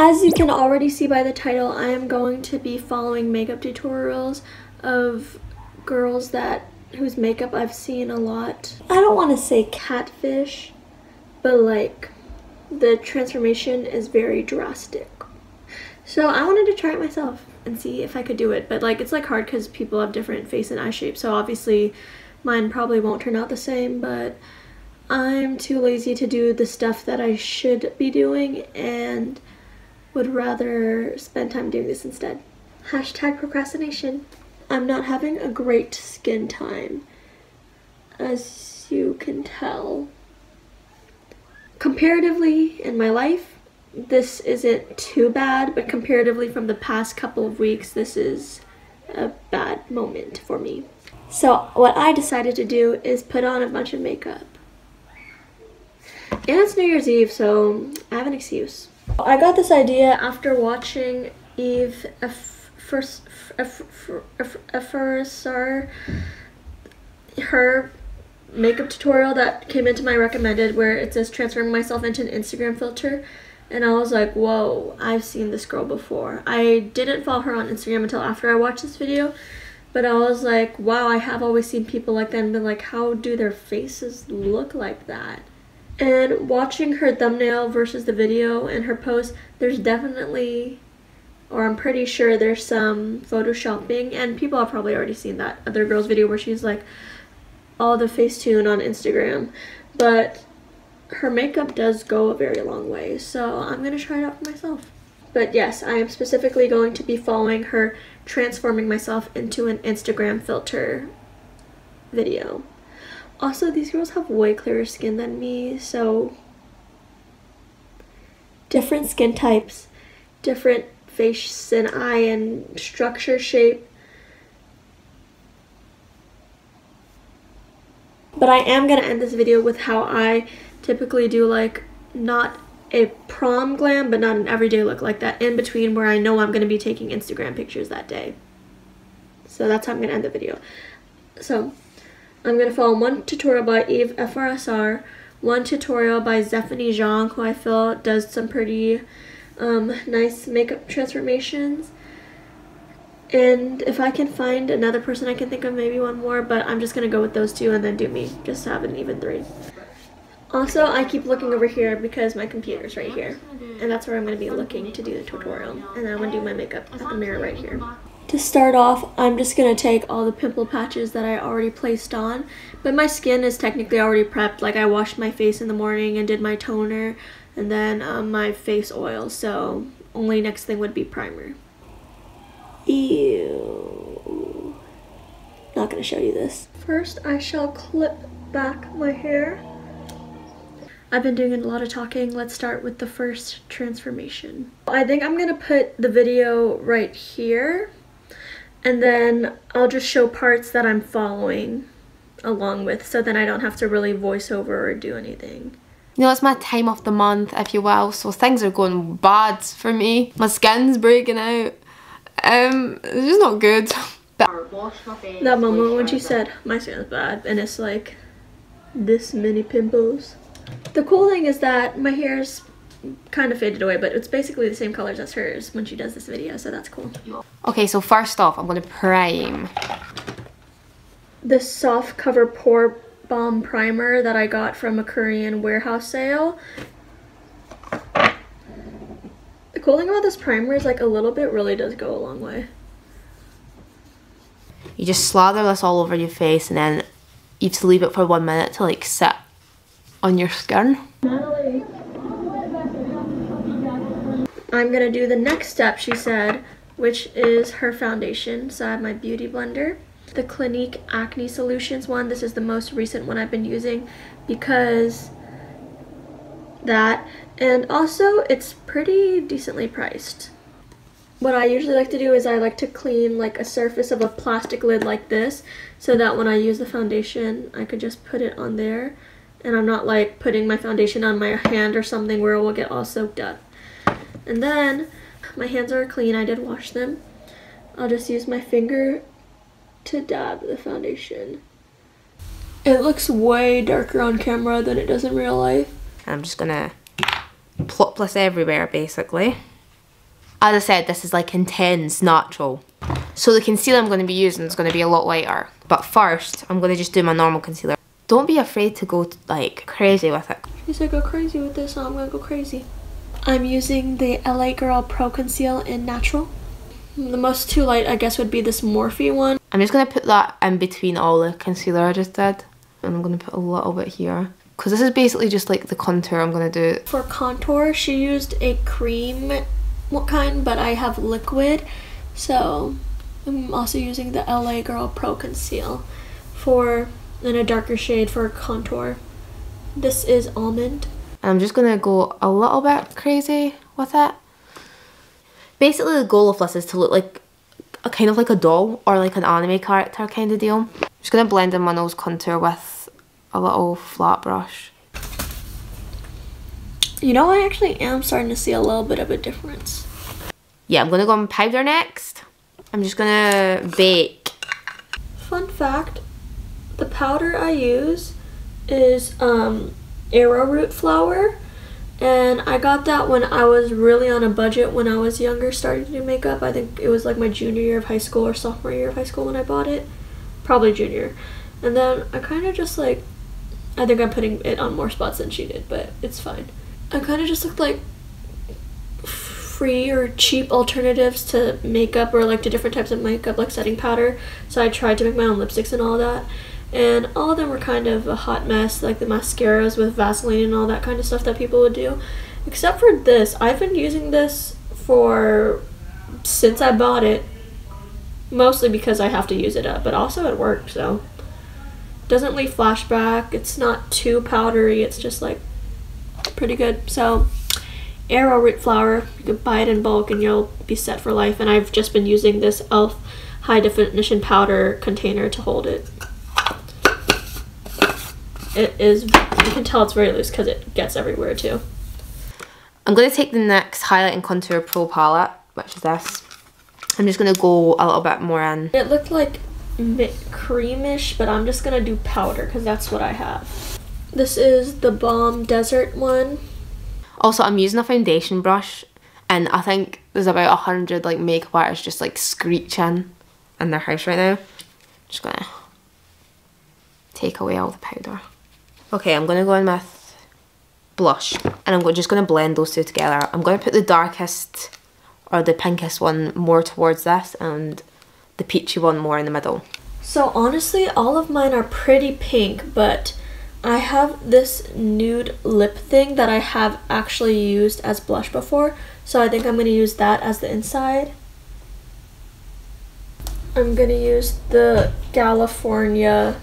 As you can already see by the title, I am going to be following makeup tutorials of girls that whose makeup I've seen a lot. I don't want to say catfish, but like the transformation is very drastic. So I wanted to try it myself and see if I could do it. But like it's like hard because people have different face and eye shapes. So obviously mine probably won't turn out the same, but I'm too lazy to do the stuff that I should be doing and would rather spend time doing this instead. Hashtag procrastination. I'm not having a great skin time, as you can tell. Comparatively, in my life, this isn't too bad, but comparatively from the past couple of weeks, this is a bad moment for me. So what I decided to do is put on a bunch of makeup. And it's New Year's Eve, so I have an excuse. I got this idea after watching Eve first her makeup tutorial that came into my recommended where it says transform myself into an Instagram filter. And I was like whoa I've seen this girl before. I didn't follow her on Instagram until after I watched this video but I was like wow I have always seen people like that and been like how do their faces look like that and watching her thumbnail versus the video and her post there's definitely or I'm pretty sure there's some photoshopping and people have probably already seen that other girl's video where she's like all the Facetune on Instagram. But her makeup does go a very long way so I'm gonna try it out for myself. But yes I am specifically going to be following her transforming myself into an Instagram filter video also these girls have way clearer skin than me so different skin types different face and eye and structure shape. But I am going to end this video with how I typically do like not a prom glam but not an everyday look like that in between where I know I'm going to be taking Instagram pictures that day. So that's how I'm going to end the video. So I'm going to follow one tutorial by Eve FRSR, one tutorial by Zephani Jiong who I feel does some pretty um, nice makeup transformations. And if I can find another person, I can think of maybe one more, but I'm just going to go with those two and then do me, just to have an even three. Also, I keep looking over here because my computer's right here. And that's where I'm going to be looking to do the tutorial. And then I'm going to do my makeup at the mirror right here. To start off, I'm just going to take all the pimple patches that I already placed on. But my skin is technically already prepped. Like I washed my face in the morning and did my toner and then um, my face oil. So only next thing would be primer. Ew. Not gonna show you this. First I shall clip back my hair. I've been doing a lot of talking. Let's start with the first transformation. I think I'm gonna put the video right here and then I'll just show parts that I'm following along with so then I don't have to really voice over or do anything you know, it's my time of the month, if you will, so things are going bad for me. My skin's breaking out. Um, it's just not good. But that moment when she said, my skin's bad, and it's like this many pimples. The cool thing is that my hair's kind of faded away, but it's basically the same colors as hers when she does this video, so that's cool. Okay, so first off, I'm going to prime. The soft cover pore balm primer that I got from a Korean warehouse sale. The cool thing about this primer is like a little bit really does go a long way. You just slather this all over your face and then you have to leave it for one minute to like sit on your skin. I'm gonna do the next step she said, which is her foundation. So I have my beauty blender the Clinique Acne Solutions one. This is the most recent one I've been using because that and also it's pretty decently priced. What I usually like to do is I like to clean like a surface of a plastic lid like this so that when I use the foundation I could just put it on there and I'm not like putting my foundation on my hand or something where it will get all soaked up. And then my hands are clean, I did wash them. I'll just use my finger to dab the foundation. It looks way darker on camera than it does in real life. I'm just gonna plop this everywhere basically. As I said, this is like intense natural. So the concealer I'm going to be using is going to be a lot lighter. But first, I'm going to just do my normal concealer. Don't be afraid to go like crazy with it. She said go crazy with this, so I'm going to go crazy. I'm using the LA Girl Pro Conceal in Natural. The most too light, I guess, would be this Morphe one. I'm just going to put that in between all the concealer I just did. And I'm going to put a little bit here. Because this is basically just like the contour I'm going to do. For contour, she used a cream what kind, but I have liquid. So I'm also using the LA Girl Pro Conceal for in a darker shade for contour. This is almond. And I'm just going to go a little bit crazy with it. Basically the goal of this is to look like a kind of like a doll or like an anime character kind of deal. I'm just going to blend in my nose contour with a little flat brush. You know, I actually am starting to see a little bit of a difference. Yeah, I'm going to go on powder next. I'm just going to bake. Fun fact, the powder I use is um, arrowroot flour and I got that when I was really on a budget when I was younger starting to do makeup. I think it was like my junior year of high school or sophomore year of high school when I bought it. Probably junior. And then I kind of just like, I think I'm putting it on more spots than she did, but it's fine. I kind of just looked like free or cheap alternatives to makeup or like to different types of makeup like setting powder. So I tried to make my own lipsticks and all that and all of them were kind of a hot mess, like the mascaras with Vaseline and all that kind of stuff that people would do. Except for this, I've been using this for since I bought it, mostly because I have to use it up, but also it works, so. Doesn't leave flashback, it's not too powdery, it's just like pretty good. So, arrowroot flour, you can buy it in bulk and you'll be set for life. And I've just been using this e.l.f. high definition powder container to hold it it is, you can tell it's very loose because it gets everywhere too. I'm going to take the NYX Highlight and Contour Pro palette, which is this. I'm just going to go a little bit more in. It looked like creamish, but I'm just going to do powder because that's what I have. This is the Balm Desert one. Also, I'm using a foundation brush and I think there's about a hundred like makeup artists just like screeching in their house right now. Just gonna take away all the powder. Okay, I'm going to go in with blush and I'm just going to blend those two together. I'm going to put the darkest or the pinkest one more towards this and the peachy one more in the middle. So honestly, all of mine are pretty pink, but I have this nude lip thing that I have actually used as blush before. So I think I'm going to use that as the inside. I'm going to use the California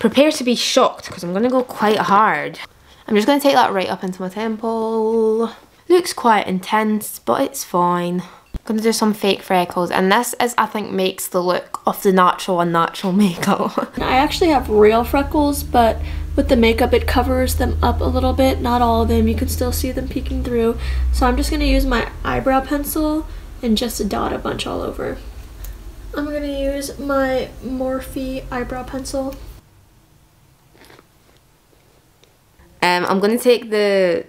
Prepare to be shocked because I'm going to go quite hard. I'm just going to take that right up into my temple. Looks quite intense, but it's fine. I'm going to do some fake freckles and this is I think makes the look of the natural and natural makeup. I actually have real freckles but with the makeup it covers them up a little bit, not all of them, you can still see them peeking through. So I'm just going to use my eyebrow pencil and just dot a bunch all over. I'm going to use my Morphe eyebrow pencil Um, I'm going to take the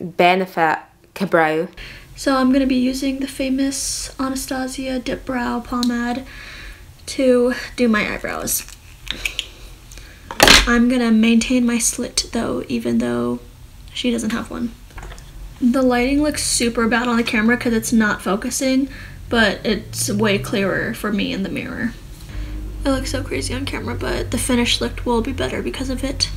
Benefit Ka-Brow. So I'm going to be using the famous Anastasia Dip Brow Pomade to do my eyebrows. I'm going to maintain my slit though, even though she doesn't have one. The lighting looks super bad on the camera because it's not focusing, but it's way clearer for me in the mirror. It looks so crazy on camera, but the finished look will be better because of it.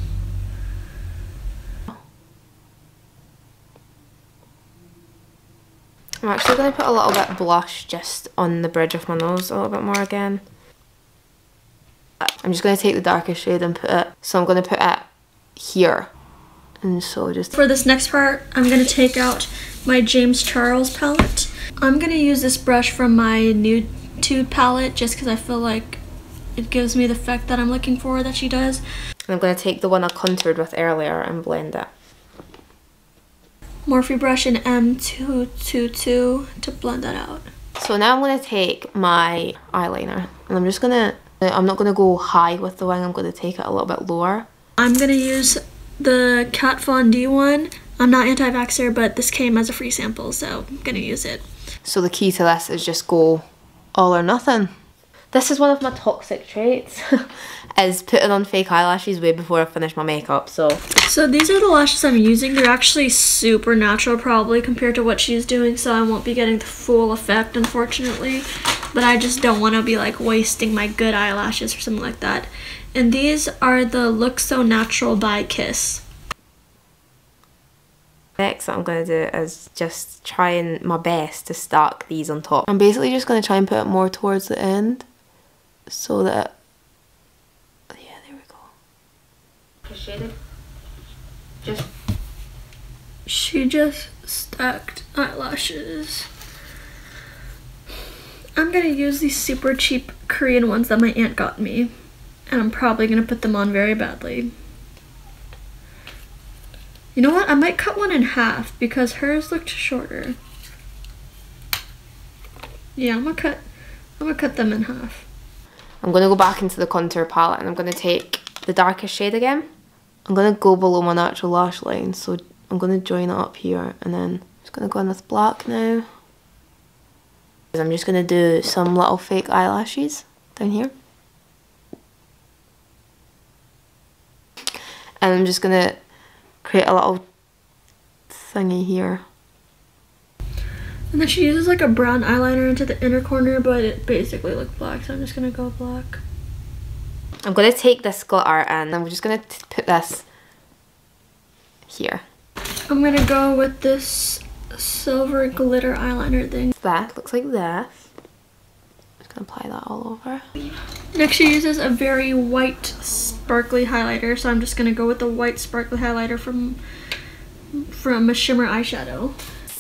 I'm actually going to put a little bit of blush just on the bridge of my nose a little bit more again. I'm just going to take the darkest shade and put it, so I'm going to put it here. And so just... For this next part, I'm going to take out my James Charles palette. I'm going to use this brush from my Nude Tube palette just because I feel like it gives me the effect that I'm looking for that she does. And I'm going to take the one I contoured with earlier and blend it. Morphe brush in M222 to blend that out. So now I'm going to take my eyeliner and I'm just going to, uh, I'm not going to go high with the wing, I'm going to take it a little bit lower. I'm going to use the Kat Von D one. I'm not anti-vaxxer, but this came as a free sample, so I'm going to use it. So the key to this is just go all or nothing. This is one of my toxic traits, is putting on fake eyelashes way before I finish my makeup, so. So these are the lashes I'm using. They're actually super natural probably compared to what she's doing, so I won't be getting the full effect unfortunately. But I just don't want to be like wasting my good eyelashes or something like that. And these are the Look So Natural by Kiss. Next what I'm going to do is just trying my best to stack these on top. I'm basically just going to try and put it more towards the end so that yeah there we go. Just shaded just she just stacked eyelashes. I'm gonna use these super cheap Korean ones that my aunt got me and I'm probably gonna put them on very badly. You know what? I might cut one in half because hers looked shorter. Yeah I'm gonna cut I'm gonna cut them in half I'm going to go back into the contour palette and I'm going to take the darkest shade again. I'm going to go below my natural lash line, so I'm going to join it up here and then I'm just going to go in with black now. I'm just going to do some little fake eyelashes down here. And I'm just going to create a little thingy here. And then she uses like a brown eyeliner into the inner corner, but it basically looks black, so I'm just gonna go black. I'm gonna take this glitter and I'm just gonna put this here. I'm gonna go with this silver glitter eyeliner thing. That looks like this. Just gonna apply that all over. Next she uses a very white sparkly highlighter, so I'm just gonna go with the white sparkly highlighter from from a shimmer eyeshadow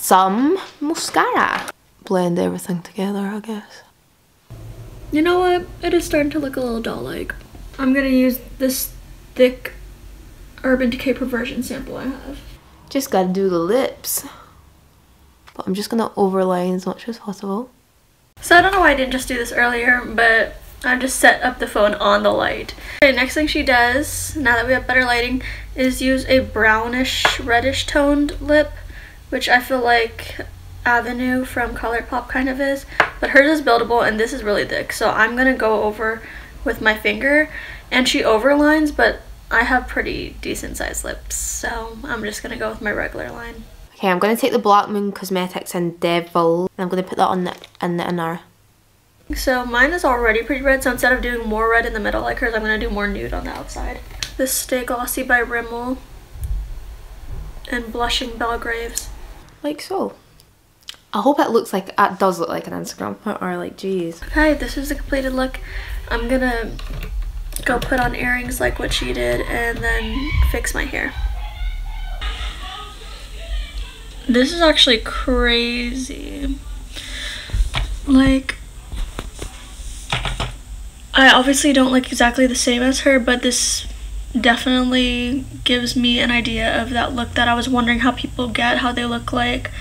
some mascara. Blend everything together, I guess. You know what? It is starting to look a little doll-like. I'm gonna use this thick Urban Decay Perversion sample I have. Just gotta do the lips. But I'm just gonna overline as much as possible. So I don't know why I didn't just do this earlier, but I just set up the phone on the light. Okay, next thing she does, now that we have better lighting, is use a brownish reddish toned lip which I feel like Avenue from Colourpop kind of is. But hers is buildable and this is really thick. So I'm going to go over with my finger. And she overlines, but I have pretty decent sized lips. So I'm just going to go with my regular line. Okay, I'm going to take the Black Moon Cosmetics and Devil. And I'm going to put that on the, in the inner. So mine is already pretty red. So instead of doing more red in the middle like hers, I'm going to do more nude on the outside. This Stay Glossy by Rimmel. And Blushing Belgraves like so. I hope it looks like, it does look like an Instagram or like, geez. Okay, this is the completed look. I'm gonna go put on earrings like what she did and then fix my hair. This is actually crazy. Like, I obviously don't look exactly the same as her, but this definitely gives me an idea of that look that I was wondering how people get, how they look like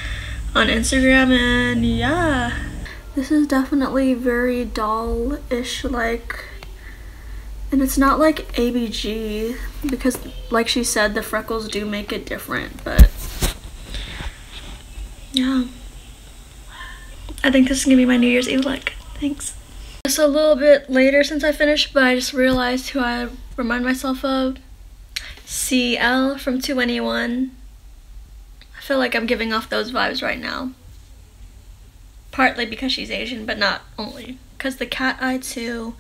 on Instagram, and yeah. This is definitely very doll-ish like, and it's not like ABG, because like she said, the freckles do make it different, but yeah. I think this is gonna be my New Year's Eve look. Thanks. Just a little bit later since I finished, but I just realized who I remind myself of CL from 2NE1. I feel like I'm giving off those vibes right now. Partly because she's Asian, but not only. Because the cat eye too,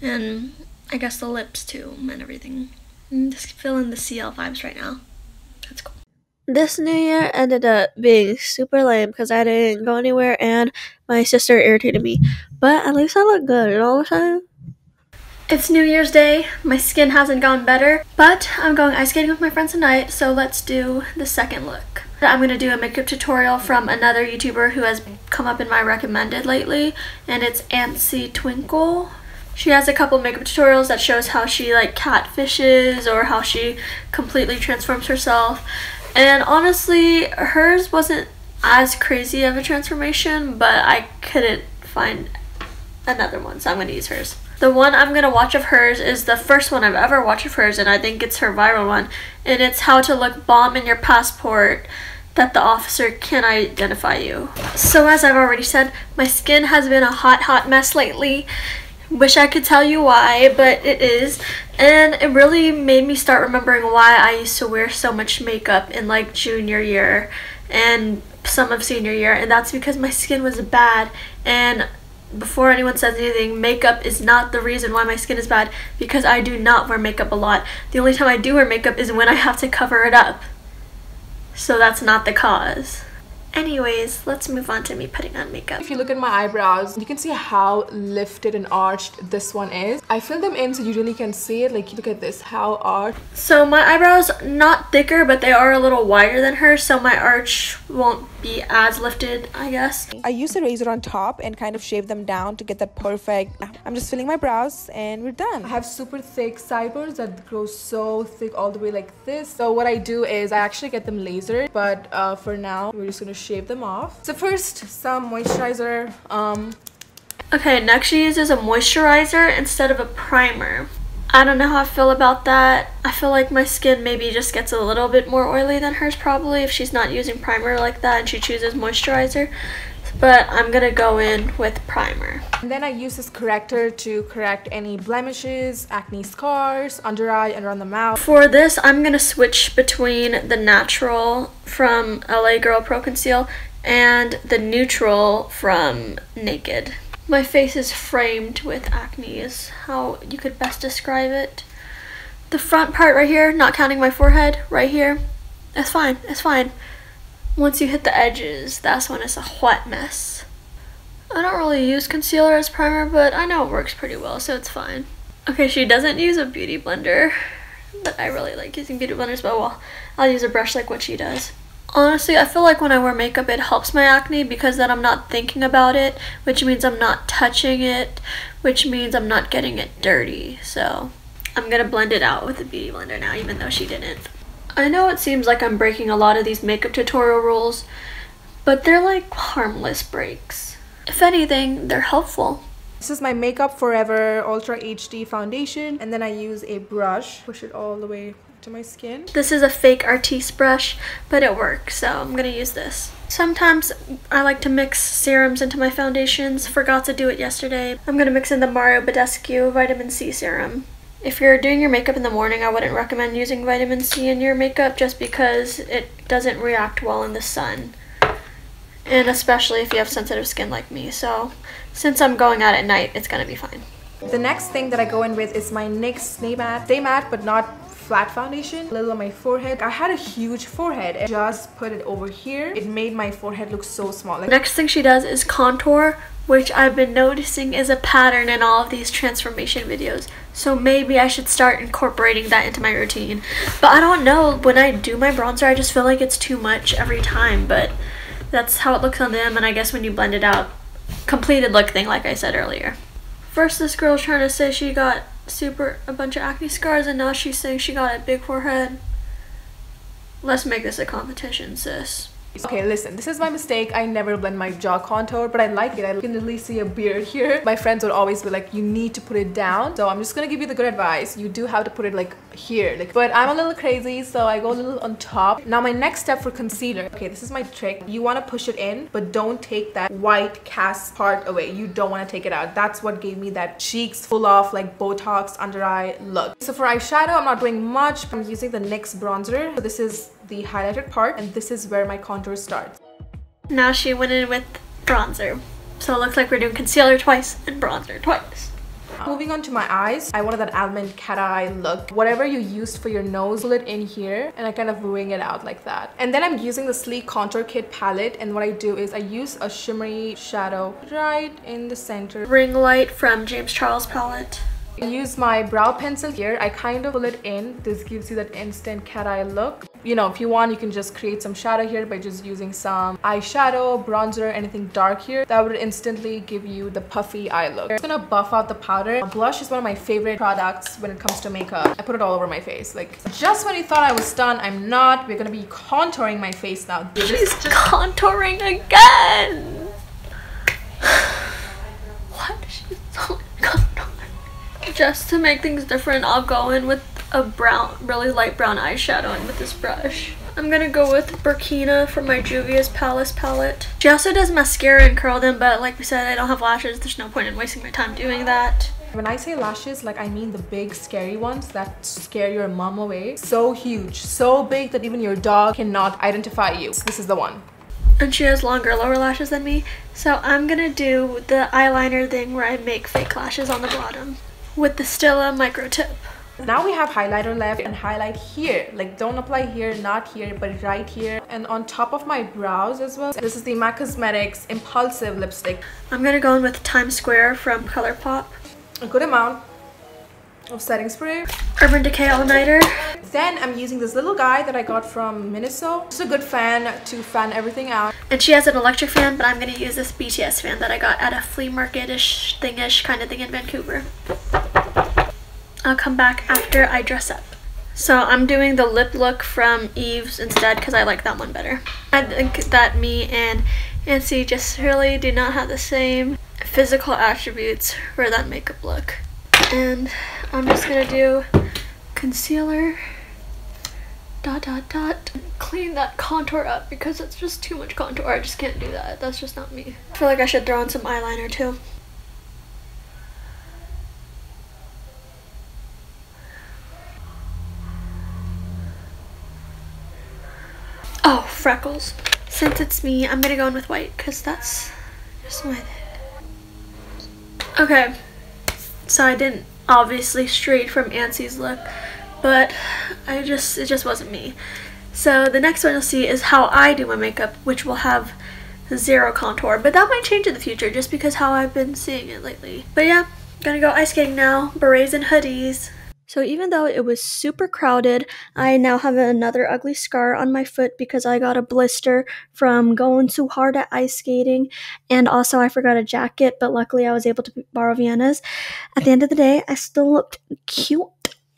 and I guess the lips too, and everything. I'm just feeling the CL vibes right now. That's cool. This new year ended up being super lame because I didn't go anywhere and my sister irritated me. But at least I look good, you know what I'm saying? It's New Year's Day. My skin hasn't gotten better, but I'm going ice skating with my friends tonight, so let's do the second look. I'm going to do a makeup tutorial from another YouTuber who has come up in my recommended lately, and it's Anncy Twinkle. She has a couple makeup tutorials that shows how she like catfishes or how she completely transforms herself. And honestly, hers wasn't as crazy of a transformation, but I couldn't find another one, so I'm going to use hers. The one I'm going to watch of hers is the first one I've ever watched of hers, and I think it's her viral one. And it's how to look bomb in your passport that the officer can identify you. So as I've already said, my skin has been a hot, hot mess lately. Wish I could tell you why, but it is. And it really made me start remembering why I used to wear so much makeup in like junior year and some of senior year. And that's because my skin was bad. And before anyone says anything, makeup is not the reason why my skin is bad because I do not wear makeup a lot. The only time I do wear makeup is when I have to cover it up. So that's not the cause. Anyways, let's move on to me putting on makeup. If you look at my eyebrows, you can see how lifted and arched this one is. I fill them in so you really can see it. Like, look at this, how arched. So my eyebrows, not thicker, but they are a little wider than hers, so my arch won't be as lifted, I guess. I use a razor on top and kind of shave them down to get that perfect. I'm just filling my brows and we're done. I have super thick sideburns that grow so thick all the way like this. So what I do is I actually get them lasered, but uh, for now, we're just gonna shave them off. So first, some moisturizer. Um, okay, next she uses a moisturizer instead of a primer. I don't know how I feel about that. I feel like my skin maybe just gets a little bit more oily than hers probably if she's not using primer like that and she chooses moisturizer. But I'm going to go in with primer. And then I use this corrector to correct any blemishes, acne scars, under eye, and around the mouth. For this, I'm going to switch between the natural from LA Girl Pro Conceal and the neutral from Naked. My face is framed with acne is how you could best describe it. The front part right here, not counting my forehead, right here, it's fine, it's fine. Once you hit the edges, that's when it's a wet mess. I don't really use concealer as primer, but I know it works pretty well, so it's fine. Okay, she doesn't use a beauty blender, but I really like using beauty blenders, but well, I'll use a brush like what she does. Honestly, I feel like when I wear makeup, it helps my acne because then I'm not thinking about it, which means I'm not touching it, which means I'm not getting it dirty. So I'm going to blend it out with a beauty blender now, even though she didn't. I know it seems like I'm breaking a lot of these makeup tutorial rules, but they're like harmless breaks. If anything, they're helpful. This is my Makeup Forever Ultra HD foundation and then I use a brush, push it all the way to my skin. This is a fake Artiste brush, but it works, so I'm gonna use this. Sometimes I like to mix serums into my foundations. Forgot to do it yesterday. I'm gonna mix in the Mario Badescu Vitamin C Serum. If you're doing your makeup in the morning, I wouldn't recommend using vitamin C in your makeup just because it doesn't react well in the sun. And especially if you have sensitive skin like me. So since I'm going out at night, it's gonna be fine. The next thing that I go in with is my NYX Stay Matte. Stay Matte, but not flat foundation, a little on my forehead. I had a huge forehead and just put it over here. It made my forehead look so small. Like Next thing she does is contour, which I've been noticing is a pattern in all of these transformation videos. So maybe I should start incorporating that into my routine. But I don't know, when I do my bronzer, I just feel like it's too much every time. But that's how it looks on them, and I guess when you blend it out, completed look thing like I said earlier. First, this girl's trying to say she got super a bunch of acne scars and now she's saying she got a big forehead. Let's make this a competition, sis. Okay, listen, this is my mistake. I never blend my jaw contour, but I like it. I can really see a beard here. My friends would always be like, you need to put it down. So I'm just gonna give you the good advice. You do have to put it like here. Like, but I'm a little crazy, so I go a little on top. Now my next step for concealer. Okay, this is my trick. You wanna push it in, but don't take that white cast part away. You don't wanna take it out. That's what gave me that cheeks full of like Botox under eye look. So for eyeshadow, I'm not doing much. I'm using the NYX bronzer. So this is the highlighted part and this is where my contour starts. Now she went in with bronzer. So it looks like we're doing concealer twice and bronzer twice. Uh, Moving on to my eyes, I wanted that almond cat eye look. Whatever you used for your nose, pull it in here and I kind of wing it out like that. And then I'm using the Sleek Contour Kit palette and what I do is I use a shimmery shadow right in the center. Ring light from James Charles palette. I use my brow pencil here. I kind of pull it in. This gives you that instant cat eye look. You know, if you want, you can just create some shadow here by just using some eyeshadow, bronzer, anything dark here. That would instantly give you the puffy eye look. I'm just gonna buff out the powder. Blush is one of my favorite products when it comes to makeup. I put it all over my face. Like, just when you thought I was done, I'm not. We're gonna be contouring my face now. She's contouring again! what? She's so contouring. Just to make things different, I'll go in with a brown, really light brown eyeshadow in with this brush. I'm gonna go with Burkina from my Juvia's Palace palette. She also does mascara and curl them, but like we said, I don't have lashes. There's no point in wasting my time doing that. When I say lashes, like I mean the big scary ones that scare your mom away. So huge, so big that even your dog cannot identify you. This is the one. And she has longer lower lashes than me. So I'm gonna do the eyeliner thing where I make fake lashes on the bottom with the Stila micro tip. Now we have highlighter left and highlight here. Like don't apply here, not here, but right here. And on top of my brows as well. This is the MAC Cosmetics Impulsive Lipstick. I'm gonna go in with Times Square from ColourPop a good amount of setting spray. Urban Decay All Nighter. Then I'm using this little guy that I got from Miniso. It's a good fan to fan everything out. And she has an electric fan, but I'm going to use this BTS fan that I got at a flea market-ish thingish kind of thing in Vancouver. I'll come back after I dress up. So I'm doing the lip look from Eve's instead because I like that one better. I think that me and Anncy just really do not have the same physical attributes for that makeup look. And I'm just gonna do concealer, dot dot dot, clean that contour up because it's just too much contour. I just can't do that. That's just not me. I feel like I should throw on some eyeliner too. Oh, freckles. Since it's me, I'm gonna go in with white because that's just my thing. Okay, so I didn't obviously strayed from Anncy's look, but I just, it just wasn't me. So the next one you'll see is how I do my makeup, which will have zero contour, but that might change in the future just because how I've been seeing it lately. But yeah, gonna go ice skating now, berets and hoodies. So even though it was super crowded, I now have another ugly scar on my foot because I got a blister from going too hard at ice skating. And also I forgot a jacket, but luckily I was able to borrow Vienna's. At the end of the day, I still looked cute.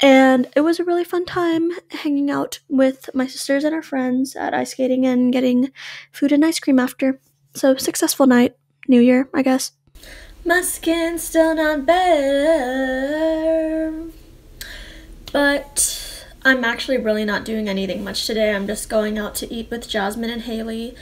And it was a really fun time hanging out with my sisters and our friends at ice skating and getting food and ice cream after. So successful night, New Year, I guess. My skin's still not better. But I'm actually really not doing anything much today. I'm just going out to eat with Jasmine and Haley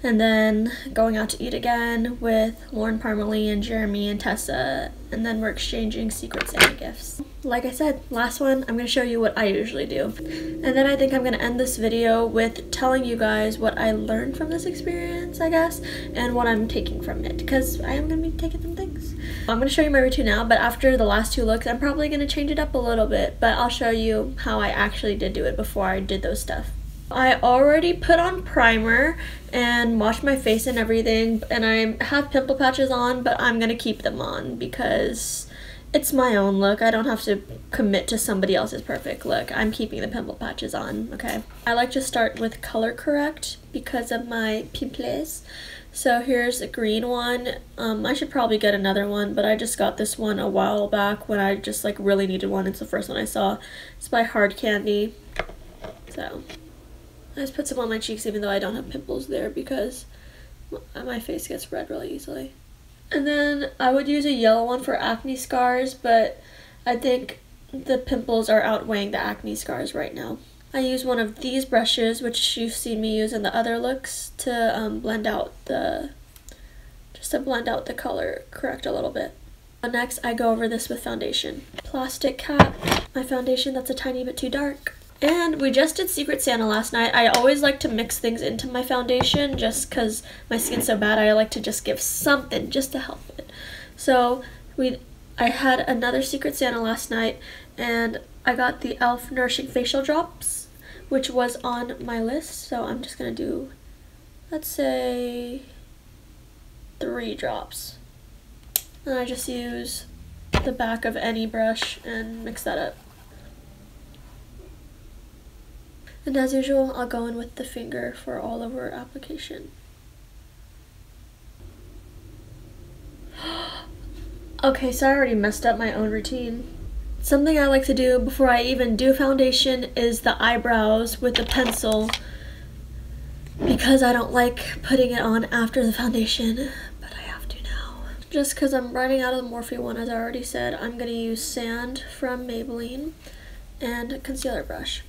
and then going out to eat again with Lauren Parmalee and Jeremy and Tessa and then we're exchanging Secret Santa gifts. Like I said, last one, I'm to show you what I usually do. And then I think I'm to end this video with telling you guys what I learned from this experience, I guess, and what I'm taking from it, because I am to be taking some things. I'm going to show you my routine now, but after the last two looks, I'm probably going to change it up a little bit, but I'll show you how I actually did do it before I did those stuff. I already put on primer and washed my face and everything and I have pimple patches on but I'm gonna keep them on because it's my own look. I don't have to commit to somebody else's perfect look. I'm keeping the pimple patches on, okay? I like to start with color correct because of my pimples. So here's a green one. Um, I should probably get another one, but I just got this one a while back when I just like really needed one. It's the first one I saw. It's by Hard Candy. So I just put some on my cheeks even though I don't have pimples there because my face gets red really easily. And then I would use a yellow one for acne scars, but I think the pimples are outweighing the acne scars right now. I use one of these brushes, which you've seen me use in the other looks, to um, blend out the, just to blend out the color, correct a little bit. Next, I go over this with foundation. Plastic cap, my foundation that's a tiny bit too dark. And we just did Secret Santa last night. I always like to mix things into my foundation just because my skin's so bad. I like to just give something just to help it. So we, I had another Secret Santa last night and I got the e.l.f. Nourishing Facial Drops, which was on my list. So I'm just going to do, let's say, three drops. And I just use the back of any brush and mix that up. And as usual, I'll go in with the finger for all over application. okay, so I already messed up my own routine. Something I like to do before I even do foundation is the eyebrows with a pencil because I don't like putting it on after the foundation, but I have to now. Just because I'm running out of the Morphe one, as I already said, I'm going to use Sand from Maybelline and a concealer brush.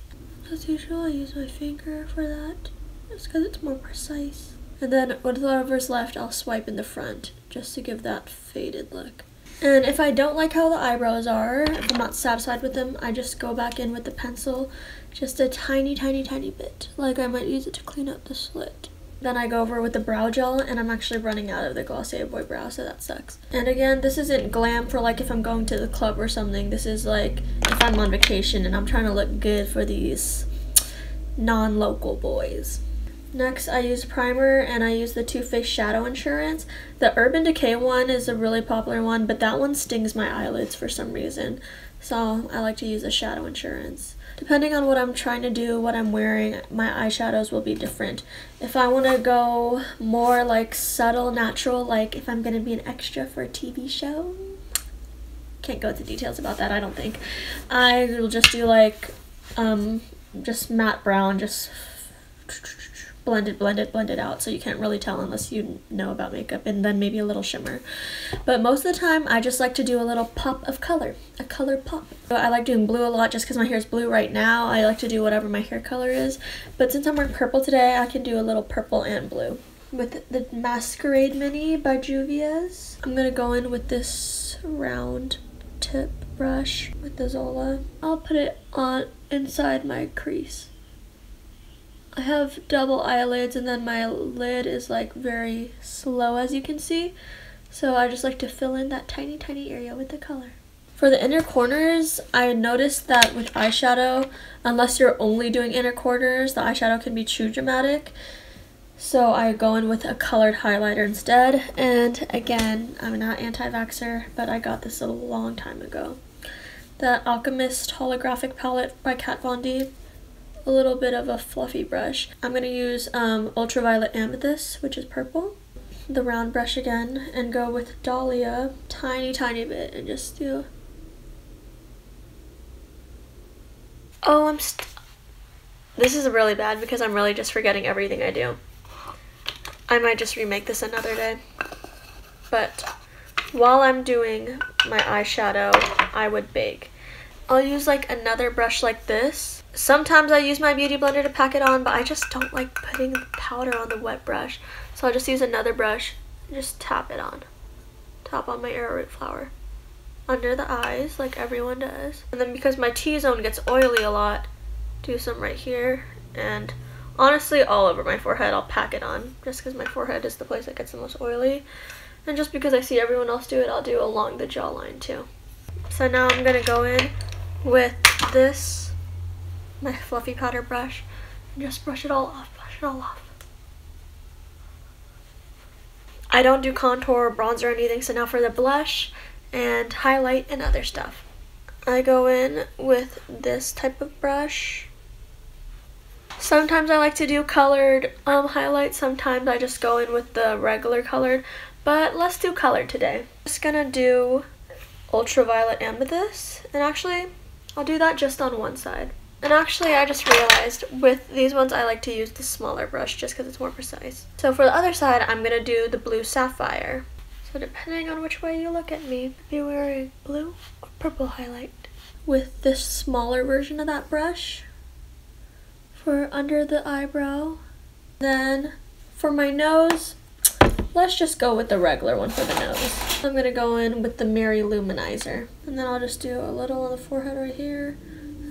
As usual, I use my finger for that, just because it's more precise. And then whatever's left, I'll swipe in the front, just to give that faded look. And if I don't like how the eyebrows are, if I'm not satisfied with them, I just go back in with the pencil just a tiny, tiny, tiny bit. Like I might use it to clean up the slit. Then I go over with the brow gel and I'm actually running out of the Glossier Boy Brow, so that sucks. And again, this isn't glam for like if I'm going to the club or something. This is like if I'm on vacation and I'm trying to look good for these non-local boys. Next, I use primer and I use the Too Faced Shadow Insurance. The Urban Decay one is a really popular one, but that one stings my eyelids for some reason. So I like to use the Shadow Insurance. Depending on what I'm trying to do, what I'm wearing, my eyeshadows will be different. If I want to go more like subtle, natural, like if I'm going to be an extra for a TV show, can't go into details about that, I don't think. I will just do like, um, just matte brown, just blended, blended, blended out so you can't really tell unless you know about makeup and then maybe a little shimmer. But most of the time I just like to do a little pop of color, a color pop. I like doing blue a lot just because my hair is blue right now. I like to do whatever my hair color is. But since I'm wearing purple today, I can do a little purple and blue. With the Masquerade Mini by Juvia's, I'm going to go in with this round tip brush with the Zola. I'll put it on inside my crease. I have double eyelids and then my lid is like very slow as you can see. So I just like to fill in that tiny, tiny area with the color. For the inner corners, I noticed that with eyeshadow, unless you're only doing inner corners, the eyeshadow can be too dramatic. So I go in with a colored highlighter instead. And again, I'm not anti-vaxxer, but I got this a long time ago. The Alchemist Holographic Palette by Kat Von D a little bit of a fluffy brush. I'm going to use um, Ultraviolet Amethyst, which is purple. The round brush again, and go with Dahlia, tiny, tiny bit, and just do... Oh, I'm This is really bad because I'm really just forgetting everything I do. I might just remake this another day. But while I'm doing my eyeshadow, I would bake. I'll use like another brush like this Sometimes I use my Beauty Blender to pack it on, but I just don't like putting the powder on the wet brush. So I'll just use another brush and just tap it on. Tap on my arrowroot flour. Under the eyes, like everyone does. And then because my T-zone gets oily a lot, do some right here. And honestly, all over my forehead, I'll pack it on. Just because my forehead is the place that gets the most oily. And just because I see everyone else do it, I'll do along the jawline too. So now I'm going to go in with this my fluffy powder brush and just brush it all off, brush it all off. I don't do contour bronzer or anything, so now for the blush and highlight and other stuff. I go in with this type of brush. Sometimes I like to do colored um, highlights, sometimes I just go in with the regular colored, but let's do colored today. I'm Just gonna do ultraviolet amethyst, and actually I'll do that just on one side. And actually, I just realized with these ones, I like to use the smaller brush just because it's more precise. So for the other side, I'm going to do the blue sapphire. So depending on which way you look at me, be wearing blue or purple highlight. With this smaller version of that brush for under the eyebrow. Then for my nose, let's just go with the regular one for the nose. I'm going to go in with the Mary-Lou Manizer. And then I'll just do a little on the forehead right here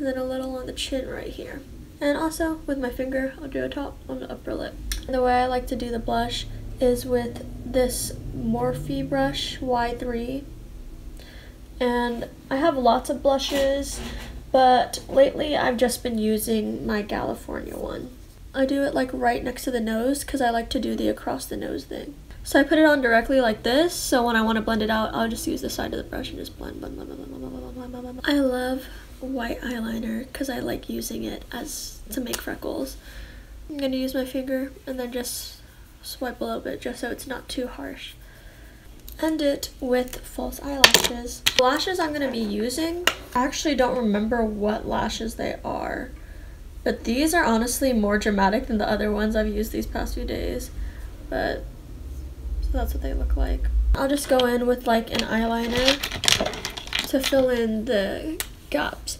and then a little on the chin right here. And also, with my finger, I'll do a top on the upper lip. The way I like to do the blush is with this Morphe brush Y3. And I have lots of blushes, but lately I've just been using my California one. I do it like right next to the nose because I like to do the across the nose thing. So I put it on directly like this, so when I want to blend it out, I'll just use the side of the brush and just blend, blend, blend, blend, blend, blend, blend, blend, blend. I love white eyeliner because I like using it as to make freckles. I'm going to use my finger and then just swipe a little bit just so it's not too harsh. End it with false eyelashes. The lashes I'm going to be using, I actually don't remember what lashes they are. But these are honestly more dramatic than the other ones I've used these past few days. But, so that's what they look like. I'll just go in with like an eyeliner to fill in the gaps.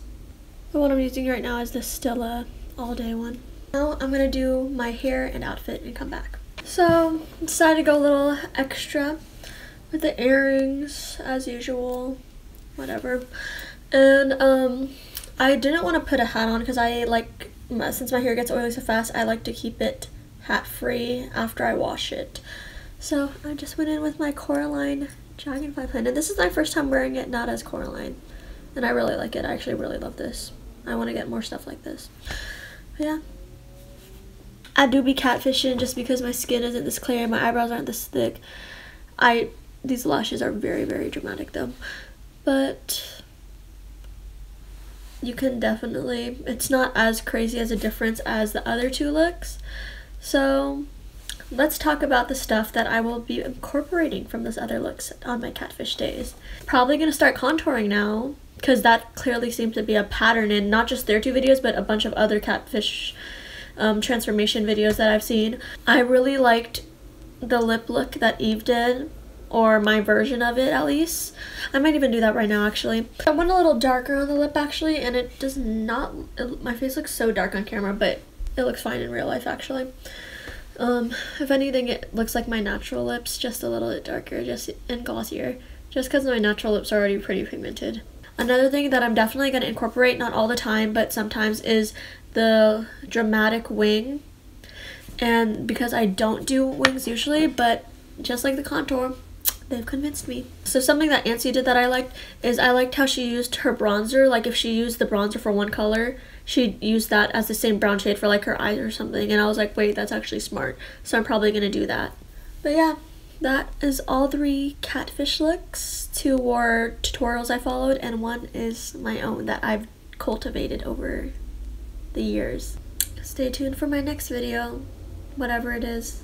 The one I'm using right now is the Stila all day one. Now I'm gonna do my hair and outfit and come back. So decided to go a little extra with the earrings as usual, whatever. And um, I didn't want to put a hat on because I like, since my hair gets oily so fast, I like to keep it hat free after I wash it. So I just went in with my Coraline Dragonfly plan. And this is my first time wearing it not as Coraline. And I really like it. I actually really love this. I want to get more stuff like this. But yeah. I do be catfishing just because my skin isn't this clear and my eyebrows aren't this thick. I these lashes are very very dramatic though. But you can definitely it's not as crazy as a difference as the other two looks. So let's talk about the stuff that I will be incorporating from this other looks on my catfish days. Probably gonna start contouring now because that clearly seems to be a pattern in not just their two videos but a bunch of other catfish um, transformation videos that I've seen. I really liked the lip look that Eve did or my version of it at least. I might even do that right now actually. I went a little darker on the lip actually and it does not, it, my face looks so dark on camera but it looks fine in real life actually. Um, if anything, it looks like my natural lips, just a little bit darker, just and glossier, just because my natural lips are already pretty pigmented. Another thing that I'm definitely going to incorporate, not all the time, but sometimes, is the dramatic wing. And because I don't do wings usually, but just like the contour, they've convinced me. So something that Anncy did that I liked is I liked how she used her bronzer. Like if she used the bronzer for one color, she'd use that as the same brown shade for like her eyes or something. And I was like, wait, that's actually smart. So I'm probably going to do that. But yeah, that is all three catfish looks. Two were tutorials I followed and one is my own that I've cultivated over the years. Stay tuned for my next video whatever it is.